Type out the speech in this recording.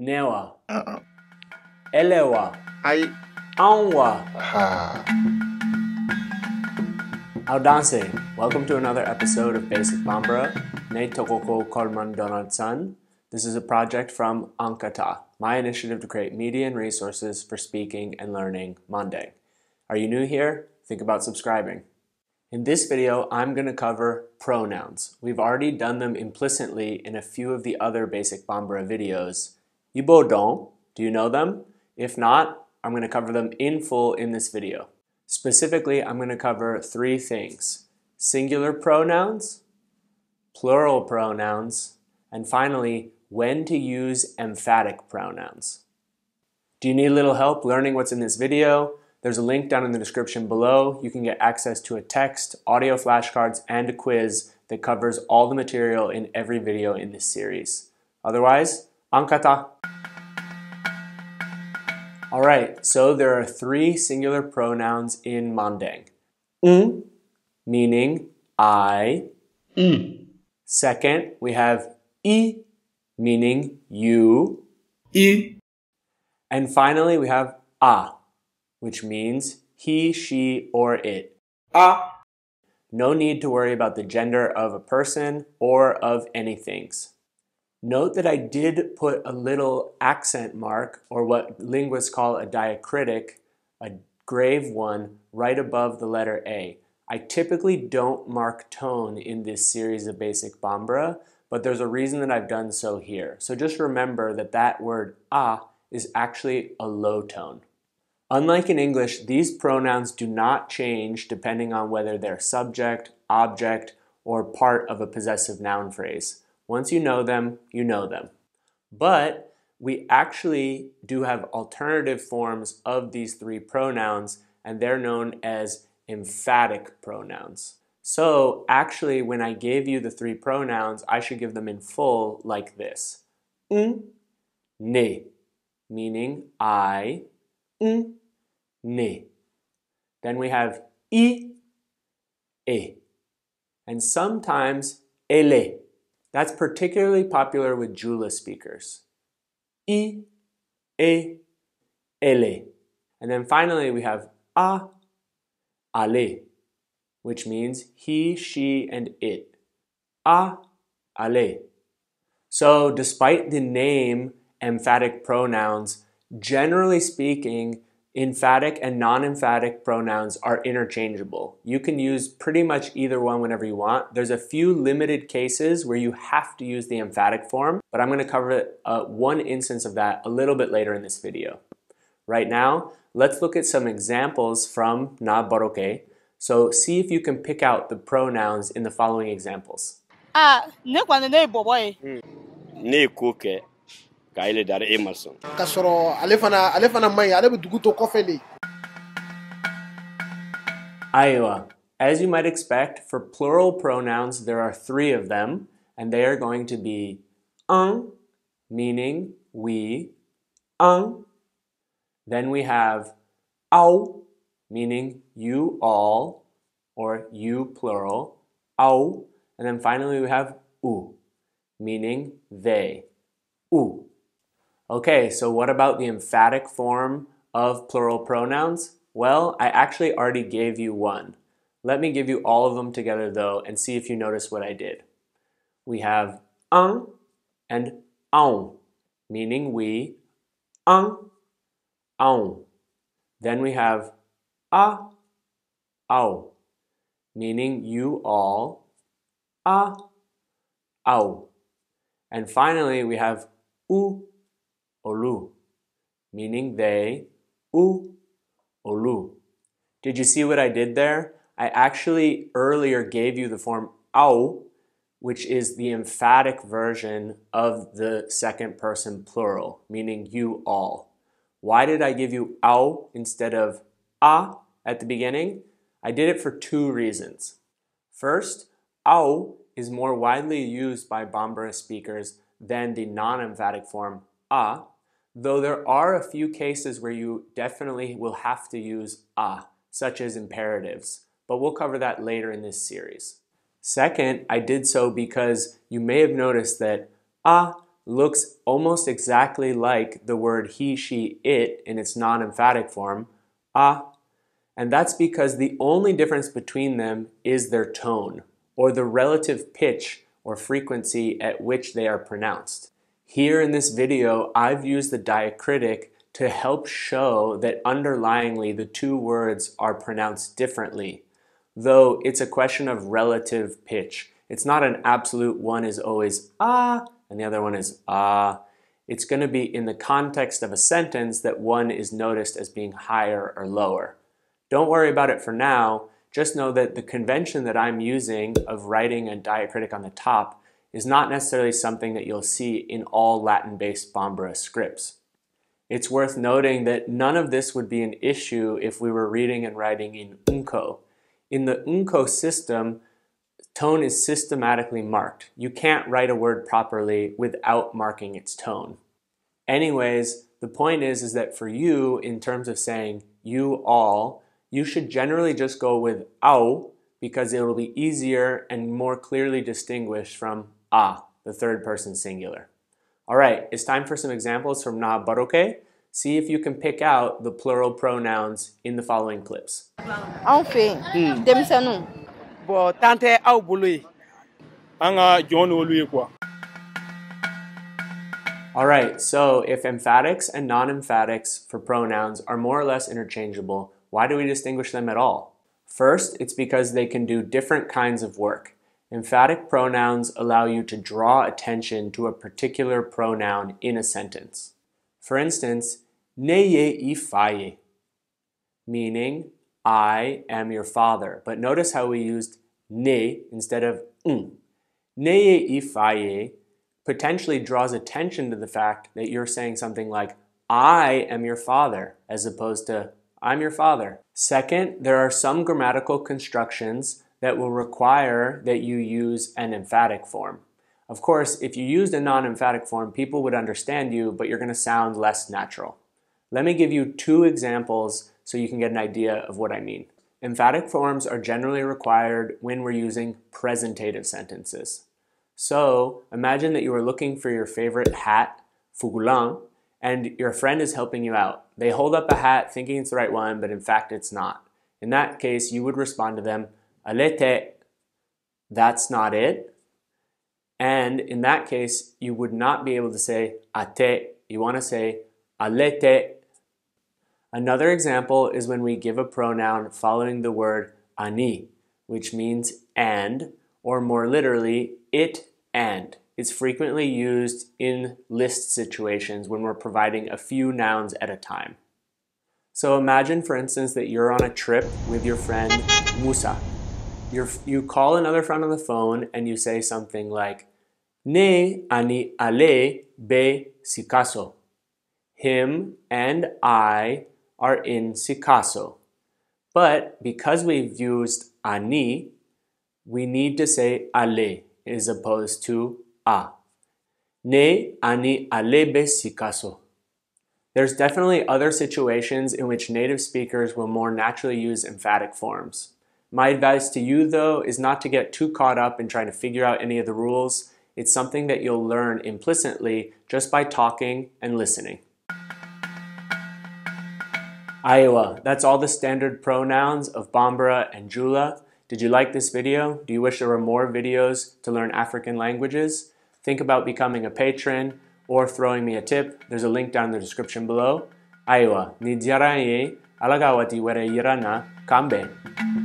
Newa. Uh-uh. Elewa. Ai. Anwa. Ha. Audanse. Welcome to another episode of Basic Bambara. Ne Tokoko Coleman Donaldson. This is a project from An ka taa, my initiative to create media and resources for speaking and learning Manding. Are you new here? Think about subscribing. In this video, I'm going to cover pronouns. We've already done them implicitly in a few of the other basic Bambara videos. Ibo don, do you know them? If not, I'm going to cover them in full in this video. Specifically, I'm going to cover three things. Singular pronouns, plural pronouns, and finally, when to use emphatic pronouns. Do you need a little help learning what's in this video? There's a link down in the description below. You can get access to a text, audio flashcards, and a quiz that covers all the material in every video in this series. Otherwise, An ka taa! Alright, so there are three singular pronouns in Manding. Un, meaning I. Second, we have i, meaning you. I. And finally, we have a, which means he, she, or it. A. No need to worry about the gender of a person or of anythings. Note that I did put a little accent mark, or what linguists call a diacritic, a grave one, right above the letter A. I typically don't mark tone in this series of basic Bambara, but there's a reason that I've done so here. So just remember that that word a is actually a low tone. Unlike in English, these pronouns do not change depending on whether they're subject, object, or part of a possessive noun phrase. Once you know them, you know them. But we actually do have alternative forms of these three pronouns, and they're known as emphatic pronouns. So actually, when I gave you the three pronouns, I should give them in full like this. Un, ne, meaning I, un, ne. Then we have i, e, and sometimes ele. That's particularly popular with Jula speakers. I, e, ele. And then finally we have a, ale, which means he, she, and it. A, ale. So despite the name emphatic pronouns, generally speaking, emphatic and non-emphatic pronouns are interchangeable. You can use pretty much either one whenever you want. There's a few limited cases where you have to use the emphatic form, but I'm going to cover uh, one instance of that a little bit later in this video. Right now, let's look at some examples from Na Baroque. So see if you can pick out the pronouns in the following examples. a ne kɔni ne ye bɔbɔ ye ne ye ko kɛ ka ele dara e ma sɔn K'a sɔrɔ ale fana ale fana man ɲi ale bɛ dugu to kɔfɛ de. Iowa. As you might expect, for plural pronouns, there are three of them, and they are going to be un, meaning we, un. Then we have au, meaning you all, or you plural, au. And then finally we have u, meaning they, u. Okay, so what about the emphatic form of plural pronouns? Well, I actually already gave you one. Let me give you all of them together though and see if you notice what I did. We have un and on, meaning we, un, on. Then we have a, au, meaning you all, a, au. And finally we have u, olu, meaning they, u, olu. Did you see what I did there? I actually earlier gave you the form au, which is the emphatic version of the second person plural, meaning you all. Why did I give you au instead of a at the beginning? I did it for two reasons. First, au is more widely used by Bambara speakers than the non-emphatic form a, though there are a few cases where you definitely will have to use a, such as imperatives, but we'll cover that later in this series. Second, I did so because you may have noticed that a looks almost exactly like the word he, she, it in its non emphatic form, a, and that's because the only difference between them is their tone, or the relative pitch or frequency at which they are pronounced. Here in this video, I've used the diacritic to help show that underlyingly the two words are pronounced differently, though it's a question of relative pitch. It's not an absolute one is always ah and the other one is ah. It's going to be in the context of a sentence that one is noticed as being higher or lower. Don't worry about it for now. Just know that the convention that I'm using of writing a diacritic on the top is not necessarily something that you'll see in all Latin-based Bambara scripts. It's worth noting that none of this would be an issue if we were reading and writing in N'Ko. In the N'Ko system, tone is systematically marked. You can't write a word properly without marking its tone. Anyways, the point is, is that for you, in terms of saying you all, you should generally just go with au because it will be easier and more clearly distinguished from a, the third person singular. All right, it's time for some examples from Na Baroque. See if you can pick out the plural pronouns in the following clips. Anw fɛ yen hmm. denmisɛnninw bɔn tan tɛ aw bolo yen An ka jɔn n'olu ye kuwa. All right, so if emphatics and non-emphatics for pronouns are more or less interchangeable, why do we distinguish them at all? First, it's because they can do different kinds of work. Emphatic pronouns allow you to draw attention to a particular pronoun in a sentence. For instance, neye ifaye, meaning I am your father. But notice how we used ne instead of un. Neye ifaye potentially draws attention to the fact that you're saying something like, I am your father, as opposed to, I'm your father. Second, there are some grammatical constructions that will require that you use an emphatic form. Of course, if you used a non emphatic form, people would understand you, but you're going to sound less natural. Let me give you two examples so you can get an idea of what I mean. Emphatic forms are generally required when we're using presentative sentences. So imagine that you are looking for your favorite hat, fugulan, and your friend is helping you out. They hold up a hat thinking it's the right one, but in fact it's not. In that case, you would respond to them, alete, that's not it. And in that case, you would not be able to say ate, you want to say alete. Another example is when we give a pronoun following the word ani, which means and, or more literally, it and. It's frequently used in list situations when we're providing a few nouns at a time. So imagine, for instance, that you're on a trip with your friend Musa. You're, you call another friend on the phone and you say something like, Ne ani ale be Sikasso. Him and I are in Sikasso. But because we've used ani, we need to say ale as opposed to a. Ne ani ale be Sikasso. There's definitely other situations in which native speakers will more naturally use emphatic forms. My advice to you, though, is not to get too caught up in trying to figure out any of the rules. It's something that you'll learn implicitly just by talking and listening. Iowa, that's all the standard pronouns of Bambara and Jula. Did you like this video? Do you wish there were more videos to learn African languages? Think about becoming a patron or throwing me a tip. There's a link down in the description below. Iowa, ni alagawati were irana kambe.